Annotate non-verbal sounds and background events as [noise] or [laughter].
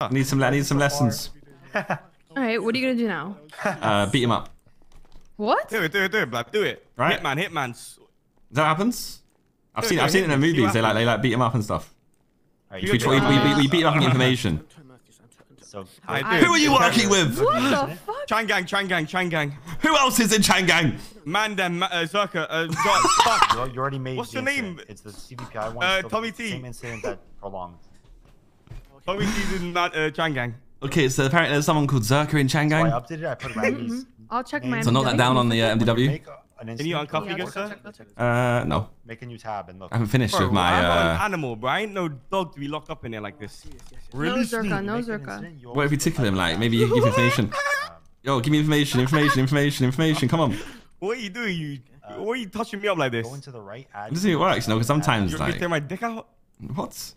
I need some. I need some lessons. [laughs] All right, what are you gonna do now? [laughs] Uh, beat him up. What? Do it, do it, do it, blood. Do it. Right. Hitman, Hitman. Is that what happens? I've Yeah, seen. yeah, I've seen it in the movies. They like. They like beat him up and stuff. Alright, We, you we, we, we, we beat up information. So, I. Who are you working with? What the fuck? Chang gang, Chang gang, Chang gang. Who else is in Chang Gang? Man, them, Ma- uh, Zerkaa, uh, God, [laughs] fuck. You, you already made. What's your name? It's the CVPI one. Uh, it's the Tommy T. Same incident that prolonged. Tommy T's in that, uh, Chang gang. Okay, so apparently there's someone called Zerkaa in So I Chang Gang. updated. it, I put Randy's. I'll check my. So note that down on the uh, MDW. make a- an Can you incident, uncuff Yeah, good sir? check, I'll check. Uh, no, Make a new tab and look. I haven't finished Bro, with my. I'm not an Uh, animal, bro. I ain't no dog to be locked up in there like this. No Release me. Zerkaa, no Make an Zerkaa. you what if you tickle him? Like maybe you give [laughs] information. Yo, give me information, information, information, information. Come on. What are you doing? You, what are you touching me up like this? Go into the right. Add This is how it works, you know, because sometimes You're, you're like taking my dick out? what?